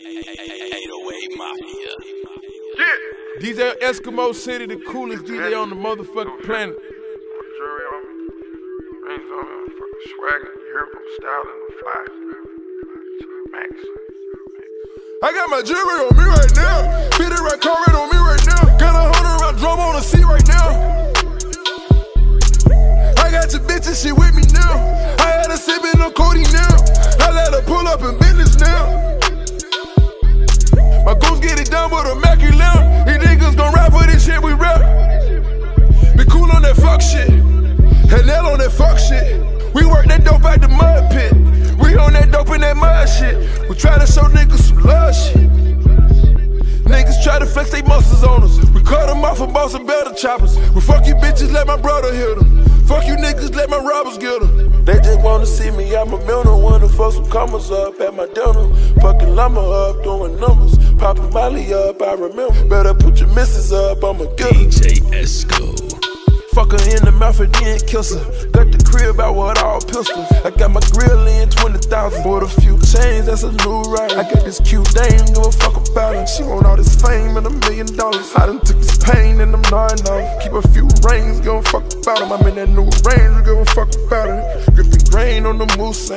808 Mafia. Yeah. DJ Eskimo City, the coolest DJ on the motherfucking planet. Jury on me. Rings on me. Fucking swagging. You hear me? I'm styling. I'm fly. Max. I got my jewelry on me right now. Fitted right carpet on me right now. Got a hundred round drum on the seat right now. I got your bitches, she with me now. I had her sipping on Cody now. Mackie lamp. These niggas gon' rap for this shit, we rap. Be cool on that fuck shit. That on that fuck shit. We work that dope out the mud pit. We on that dope in that mud shit. We try to show niggas some love shit. Niggas try to flex they muscles on us. We cut them off and bought some better choppers. We fuck you bitches, let my brother hit them. Fuck you niggas, let my robbers get them. They just wanna see me, I'm a millionaire. Wanna fuck some commas up at my dinner. Fucking llama up, doing numbers. Popping Molly up, I remember. Better put your misses up, I'ma get her. DJ Esco. Fuck her in the mouth and then kiss her. Got the crib out with all pistols. I got my grill in 20,000. Bought a few chains, that's a new ride. I got this cute dame, give a fuck about it. She want all this fame and a million dollars. I done took this pain and I'm gnawing off. Keep a few rings, give a fuck about them. I'm in that new range, give a fuck about it. Grip the grain on the moose